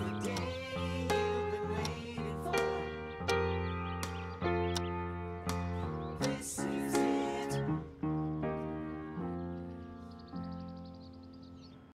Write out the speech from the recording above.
the